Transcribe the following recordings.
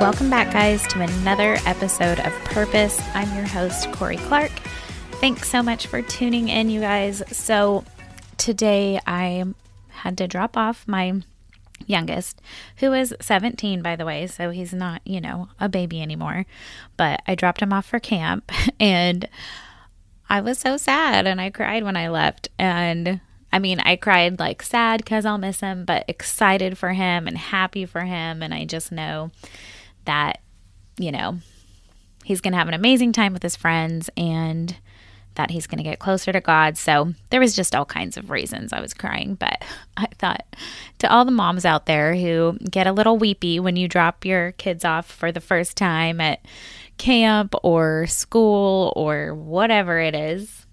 Welcome back, guys, to another episode of Purpose. I'm your host, Corie Clark. Thanks so much for tuning in, you guys. So, today I had to drop off my youngest, who is 17, by the way. So, he's not, you know, a baby anymore. But I dropped him off for camp and I was so sad and I cried when I left. And I mean, I cried like sad because I'll miss him, but excited for him and happy for him. And I just know that, you know, he's going to have an amazing time with his friends and that he's going to get closer to God. So there was just all kinds of reasons I was crying. But I thought to all the moms out there who get a little weepy when you drop your kids off for the first time at camp or school or whatever it is,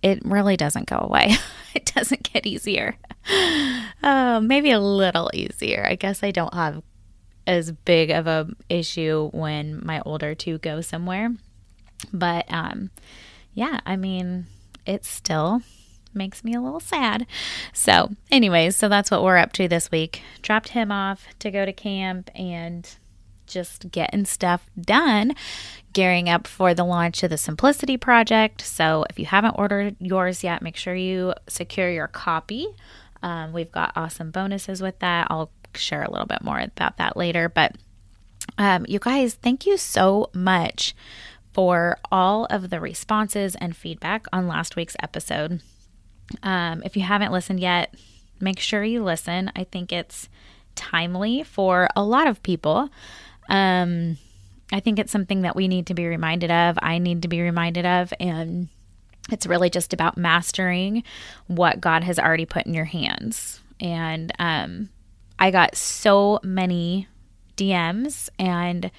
it really doesn't go away. it doesn't get easier. Oh, maybe a little easier. I guess I don't have as big of a issue when my older two go somewhere. But um yeah, I mean, it still makes me a little sad. So, anyways, so that's what we're up to this week. Dropped him off to go to camp and just getting stuff done, gearing up for the launch of the Simplicity Project. So, if you haven't ordered yours yet, make sure you secure your copy. Um, we've got awesome bonuses with that. I'll share a little bit more about that later. But um, you guys, thank you so much for all of the responses and feedback on last week's episode. Um, if you haven't listened yet, make sure you listen. I think it's timely for a lot of people. Um, I think it's something that we need to be reminded of. I need to be reminded of. And it's really just about mastering what God has already put in your hands. And um, I got so many DMs and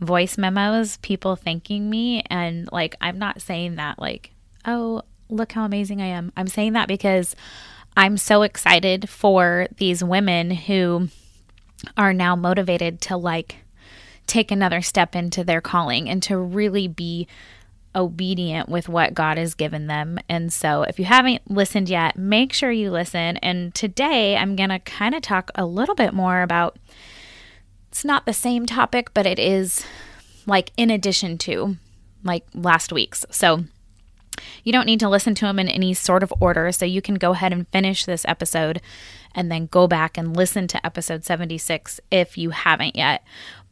voice memos, people thanking me. And like, I'm not saying that, like, oh, look how amazing I am. I'm saying that because I'm so excited for these women who are now motivated to like take another step into their calling and to really be obedient with what God has given them. And so, if you haven't listened yet, make sure you listen. And today, I'm going to kind of talk a little bit more about it's not the same topic, but it is like in addition to like last week's. So, you don't need to listen to them in any sort of order. So, you can go ahead and finish this episode and then go back and listen to episode 76 if you haven't yet.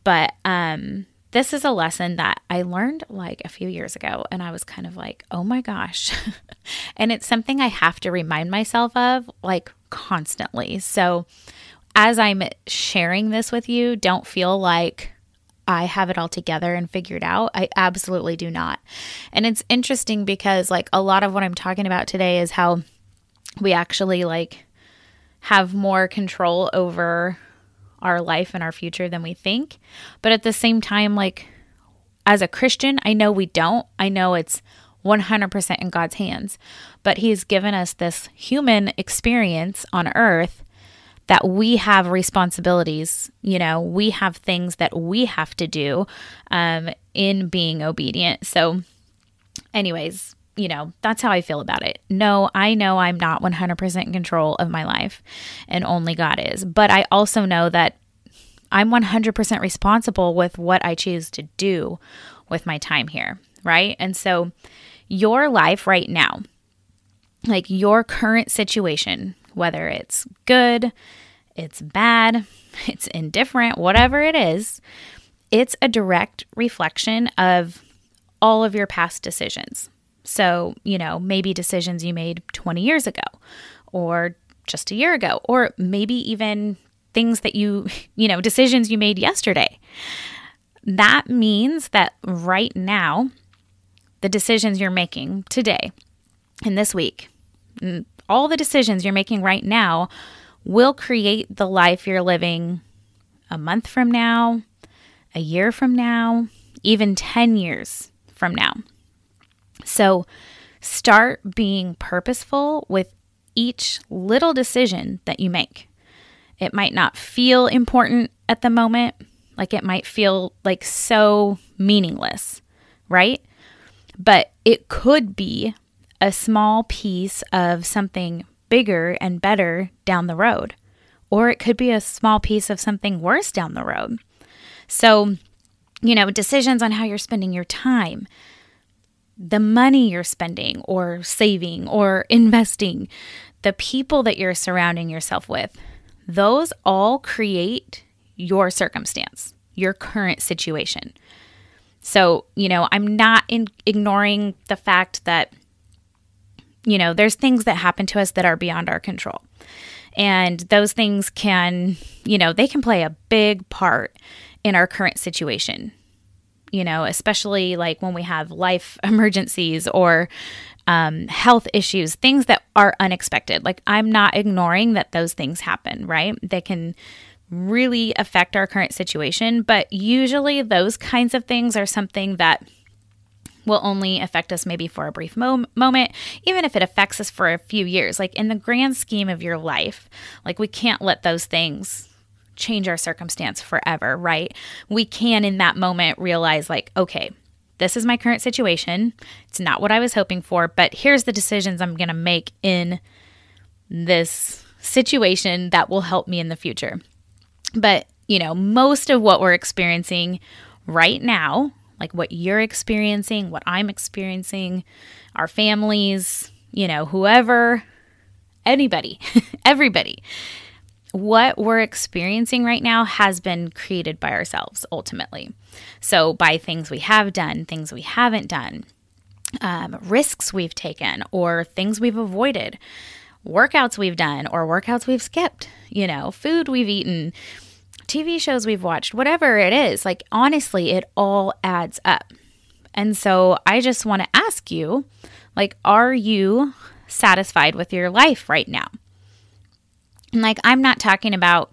But, um, this is a lesson that I learned like a few years ago, and I was kind of like, oh my gosh. and it's something I have to remind myself of like constantly. So, as I'm sharing this with you, don't feel like I have it all together and figured out. I absolutely do not. And it's interesting because, like, a lot of what I'm talking about today is how we actually like have more control over our life and our future than we think. But at the same time, like as a Christian, I know we don't. I know it's 100% in God's hands. But He's given us this human experience on earth that we have responsibilities. You know, we have things that we have to do um, in being obedient. So, anyways, you know, that's how I feel about it. No, I know I'm not 100% in control of my life and only God is. But I also know that I'm 100% responsible with what I choose to do with my time here, right? And so your life right now, like your current situation, whether it's good, it's bad, it's indifferent, whatever it is, it's a direct reflection of all of your past decisions. So, you know, maybe decisions you made 20 years ago or just a year ago, or maybe even things that you, you know, decisions you made yesterday. That means that right now, the decisions you're making today and this week, all the decisions you're making right now will create the life you're living a month from now, a year from now, even 10 years from now. So start being purposeful with each little decision that you make. It might not feel important at the moment, like it might feel like so meaningless, right? But it could be a small piece of something bigger and better down the road, or it could be a small piece of something worse down the road. So, you know, decisions on how you're spending your time, the money you're spending or saving or investing, the people that you're surrounding yourself with, those all create your circumstance, your current situation. So, you know, I'm not in ignoring the fact that, you know, there's things that happen to us that are beyond our control. And those things can, you know, they can play a big part in our current situation you know, especially like when we have life emergencies or um, health issues, things that are unexpected. Like, I'm not ignoring that those things happen, right? They can really affect our current situation, but usually those kinds of things are something that will only affect us maybe for a brief mo- moment, even if it affects us for a few years. Like, in the grand scheme of your life, like, we can't let those things change our circumstance forever, right? We can in that moment realize, like, okay, this is my current situation. It's not what I was hoping for, but here's the decisions I'm going to make in this situation that will help me in the future. But, you know, most of what we're experiencing right now, like what you're experiencing, what I'm experiencing, our families, you know, whoever, anybody, everybody what we're experiencing right now has been created by ourselves ultimately. So, by things we have done, things we haven't done, um, risks we've taken, or things we've avoided, workouts we've done, or workouts we've skipped, you know, food we've eaten, TV shows we've watched, whatever it is. Like, honestly, it all adds up. And so, I just want to ask you, like, are you satisfied with your life right now? And like, I'm not talking about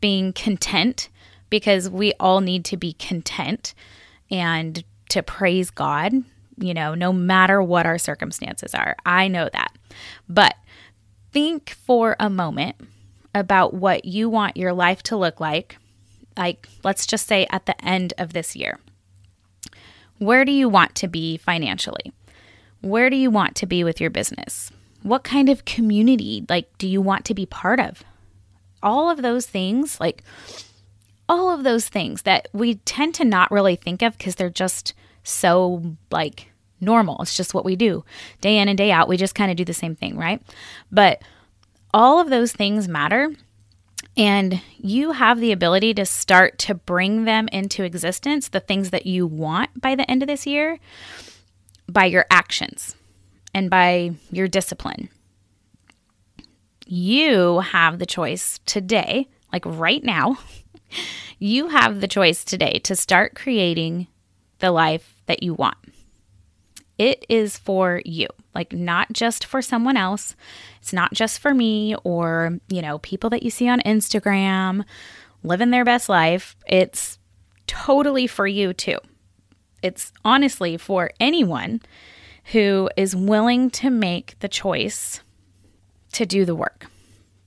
being content because we all need to be content and to praise God, you know, no matter what our circumstances are. I know that. But think for a moment about what you want your life to look like, like, let's just say at the end of this year. Where do you want to be financially? Where do you want to be with your business? What kind of community like do you want to be part of? All of those things, like all of those things that we tend to not really think of because they're just so like normal. It's just what we do day in and day out. We just kind of do the same thing, right? But all of those things matter. And you have the ability to start to bring them into existence, the things that you want by the end of this year, by your actions and by your discipline. You have the choice today, like right now, you have the choice today to start creating the life that you want. It is for you, like not just for someone else. It's not just for me or, you know, people that you see on Instagram living their best life. It's totally for you too. It's honestly for anyone who is willing to make the choice to do the work,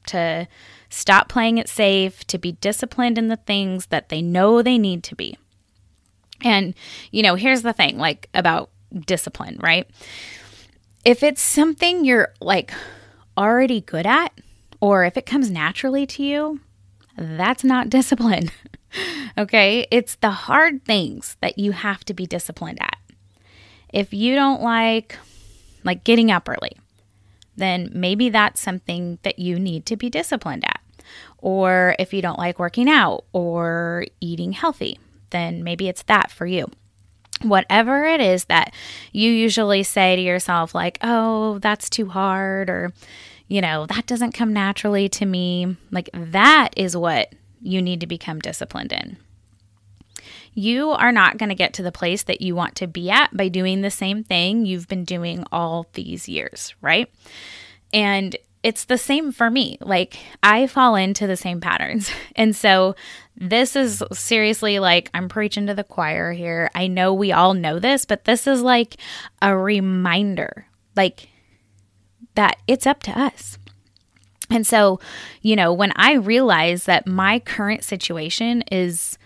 to stop playing it safe, to be disciplined in the things that they know they need to be. And, you know, here's the thing like about discipline, right? If it's something you're like already good at, or if it comes naturally to you, that's not discipline. okay? It's the hard things that you have to be disciplined at. If you don't like like getting up early, then maybe that's something that you need to be disciplined at. Or if you don't like working out or eating healthy, then maybe it's that for you. Whatever it is that you usually say to yourself, like, oh, that's too hard, or, you know, that doesn't come naturally to me, like that is what you need to become disciplined in you are not going to get to the place that you want to be at by doing the same thing you've been doing all these years, right? And it's the same for me. Like, I fall into the same patterns. And so, this is seriously like I'm preaching to the choir here. I know we all know this, but this is like a reminder. Like, that it's up to us. And so, you know, when I realize that my current situation is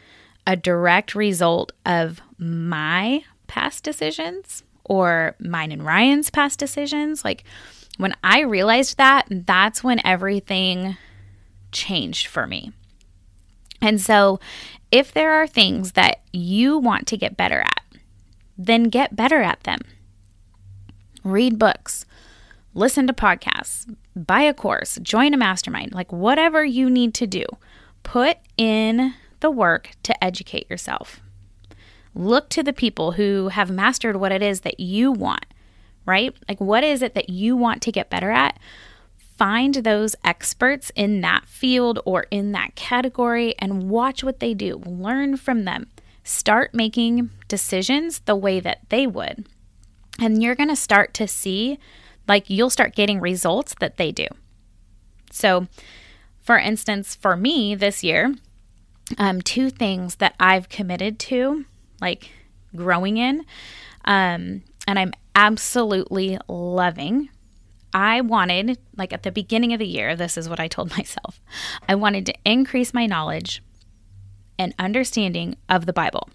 a direct result of my past decisions or mine and Ryan's past decisions, like when I realized that, that's when everything changed for me. And so, if there are things that you want to get better at, then get better at them. Read books, listen to podcasts, buy a course, join a mastermind, like whatever you need to do. Put in the work to educate yourself. Look to the people who have mastered what it is that you want, right? Like, what is it that you want to get better at? Find those experts in that field or in that category and watch what they do. Learn from them. Start making decisions the way that they would. And you're going to start to see, like, you'll start getting results that they do. So, for instance, for me this year, um, two things that I've committed to, like growing in, um, and I'm absolutely loving. I wanted, like at the beginning of the year, this is what I told myself I wanted to increase my knowledge and understanding of the Bible.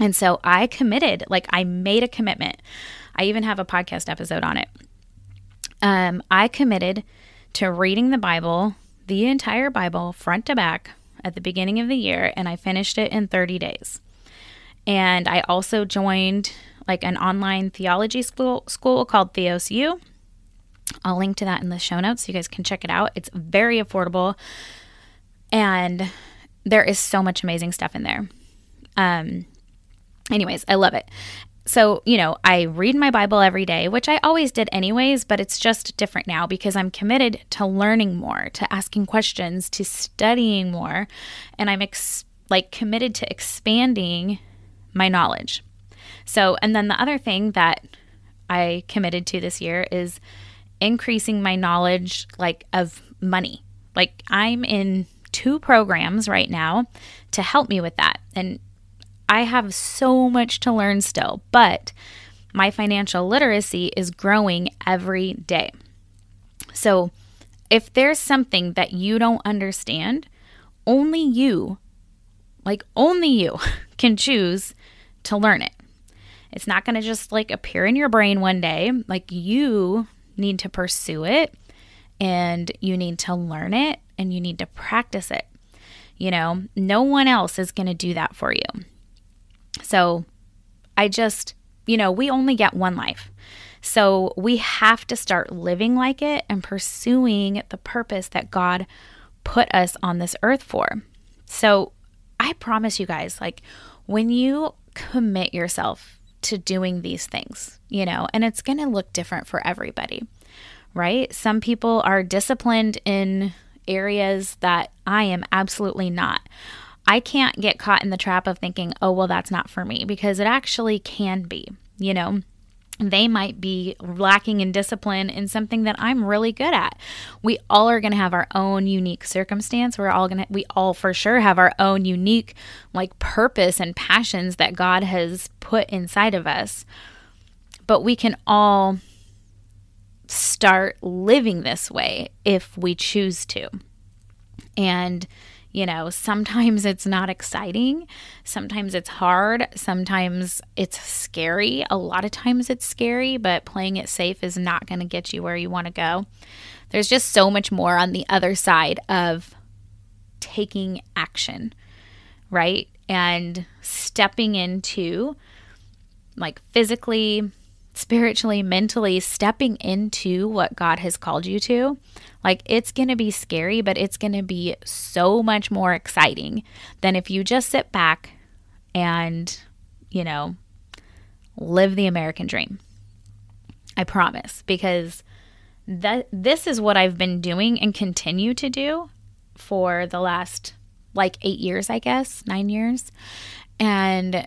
And so I committed, like I made a commitment. I even have a podcast episode on it. Um, I committed to reading the Bible, the entire Bible, front to back, at the beginning of the year, and I finished it in 30 days. And I also joined like an online theology school school called Theos. I'll link to that in the show notes so you guys can check it out. It's very affordable and there is so much amazing stuff in there. Um anyways, I love it. So, you know, I read my Bible every day, which I always did anyways, but it's just different now because I'm committed to learning more, to asking questions, to studying more, and I'm ex- like committed to expanding my knowledge. So, and then the other thing that I committed to this year is increasing my knowledge like of money. Like I'm in two programs right now to help me with that. And I have so much to learn still, but my financial literacy is growing every day. So, if there's something that you don't understand, only you, like only you, can choose to learn it. It's not going to just like appear in your brain one day. Like you need to pursue it and you need to learn it and you need to practice it. You know, no one else is going to do that for you. So I just, you know, we only get one life. So we have to start living like it and pursuing the purpose that God put us on this earth for. So I promise you guys, like when you commit yourself to doing these things, you know, and it's going to look different for everybody, right? Some people are disciplined in areas that I am absolutely not. I can't get caught in the trap of thinking, oh, well, that's not for me, because it actually can be, you know they might be lacking in discipline in something that I'm really good at. We all are going to have our own unique circumstance. We're all going to we all for sure have our own unique like purpose and passions that God has put inside of us. But we can all start living this way if we choose to. And you know, sometimes it's not exciting, sometimes it's hard, sometimes it's scary. A lot of times it's scary, but playing it safe is not going to get you where you want to go. There's just so much more on the other side of taking action, right? And stepping into like physically, spiritually, mentally stepping into what God has called you to, like it's going to be scary, but it's going to be so much more exciting than if you just sit back and, you know, live the American dream. I promise, because that this is what I've been doing and continue to do for the last like 8 years, I guess, 9 years. And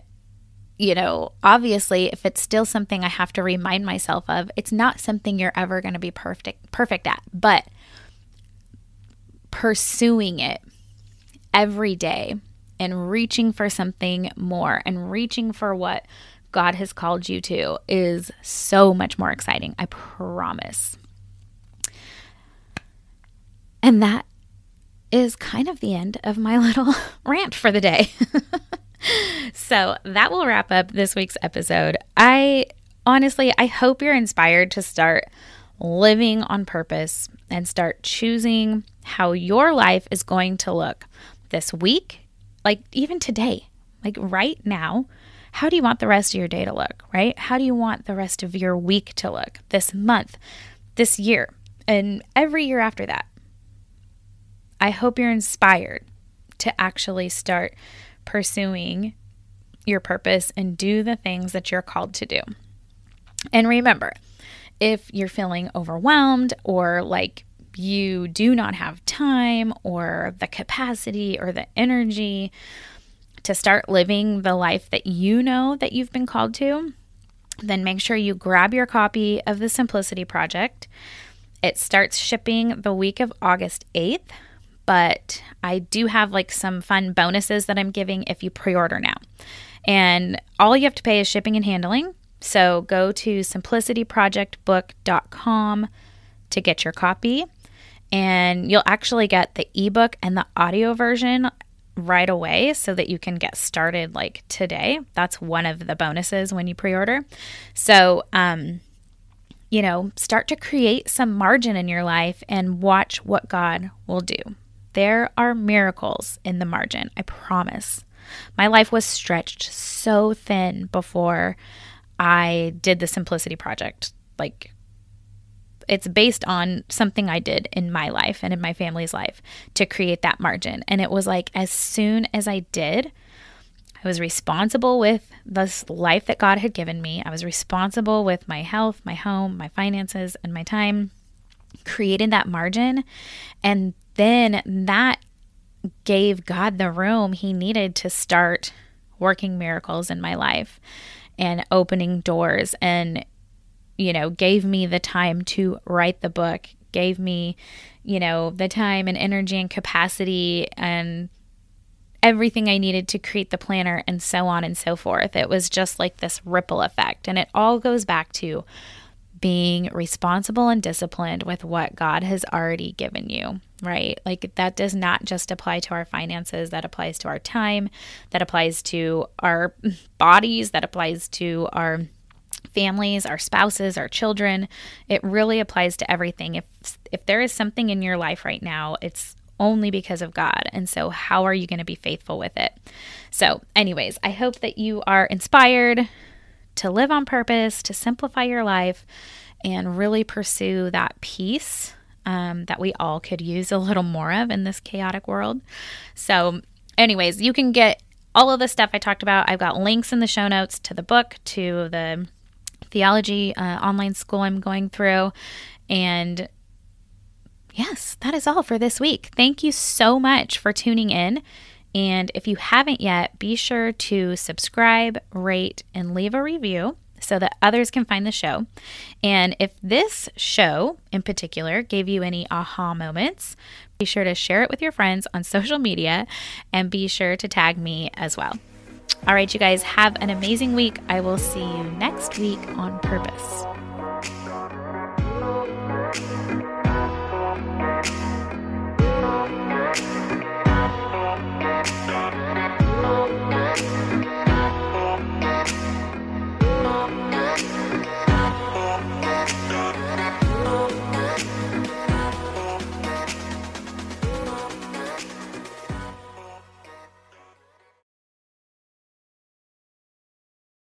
you know, obviously, if it's still something I have to remind myself of, it's not something you're ever going to be perfect perfect at. But pursuing it every day and reaching for something more and reaching for what God has called you to is so much more exciting. I promise. And that is kind of the end of my little rant for the day. so that will wrap up this week's episode. I honestly, I hope you're inspired to start living on purpose and start choosing how your life is going to look this week, like even today, like right now. How do you want the rest of your day to look, right? How do you want the rest of your week to look this month, this year, and every year after that? I hope you're inspired to actually start pursuing your purpose and do the things that you're called to do. And remember, if you're feeling overwhelmed or like you do not have time or the capacity or the energy to start living the life that you know that you've been called to, then make sure you grab your copy of the Simplicity Project. It starts shipping the week of August 8th but I do have like some fun bonuses that I'm giving if you pre order now. And all you have to pay is shipping and handling. So go to simplicityprojectbook.com to get your copy. And you'll actually get the ebook and the audio version right away so that you can get started like today. That's one of the bonuses when you pre order. So, um, you know, start to create some margin in your life and watch what God will do. There are miracles in the margin, I promise. My life was stretched so thin before I did the Simplicity Project. Like, it's based on something I did in my life and in my family's life to create that margin. And it was like, as soon as I did, I was responsible with this life that God had given me. I was responsible with my health, my home, my finances, and my time, creating that margin. And then that gave God the room he needed to start working miracles in my life and opening doors and you know gave me the time to write the book gave me you know the time and energy and capacity and everything I needed to create the planner and so on and so forth. It was just like this ripple effect. And it all goes back to being responsible and disciplined with what God has already given you, right? Like that does not just apply to our finances, that applies to our time, that applies to our bodies, that applies to our families, our spouses, our children. It really applies to everything. If if there is something in your life right now, it's only because of God. And so how are you going to be faithful with it? So, anyways, I hope that you are inspired to live on purpose, to simplify your life, and really pursue that peace um, that we all could use a little more of in this chaotic world. So, anyways, you can get all of the stuff I talked about. I've got links in the show notes to the book, to the theology uh, online school I'm going through. And yes, that is all for this week. Thank you so much for tuning in. And if you haven't yet, be sure to subscribe, rate, and leave a review so that others can find the show. And if this show in particular gave you any aha moments, be sure to share it with your friends on social media and be sure to tag me as well. All right, you guys, have an amazing week. I will see you next week on purpose.